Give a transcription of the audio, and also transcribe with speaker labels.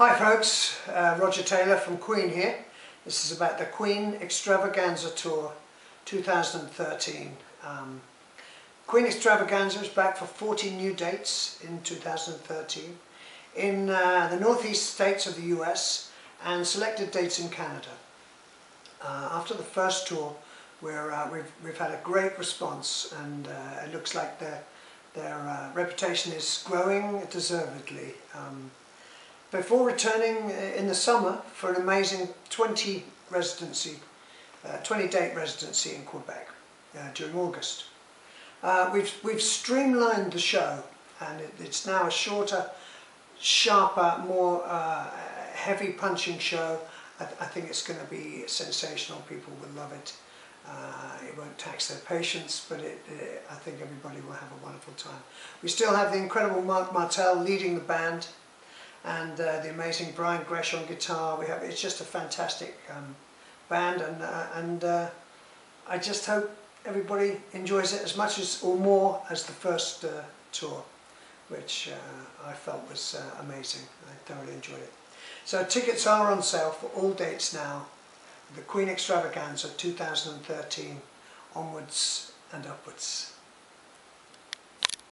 Speaker 1: Hi folks, uh, Roger Taylor from Queen here. This is about the Queen Extravaganza Tour 2013. Um, Queen Extravaganza is back for 14 new dates in 2013 in uh, the northeast states of the US and selected dates in Canada. Uh, after the first tour where uh, we've, we've had a great response and uh, it looks like their, their uh, reputation is growing deservedly. Um, before returning uh, in the summer for an amazing 20 residency, uh, 20 date residency in Quebec uh, during August. Uh, we've, we've streamlined the show and it, it's now a shorter, sharper, more uh, heavy punching show. I, I, think it's going to be sensational, people will love it. Uh, it won't tax their patience, but it, it, I think everybody will have a wonderful time. We still have the incredible Marc Martel leading the band and uh, the amazing Brian Gresh on guitar. We have it's just a fantastic um, band, and uh, and uh, I just hope everybody enjoys it as much as or more as the first uh, tour, which uh, I felt was uh, amazing. I thoroughly enjoyed it. So tickets are on sale for all dates now. The Queen Extravaganza 2013 onwards and upwards.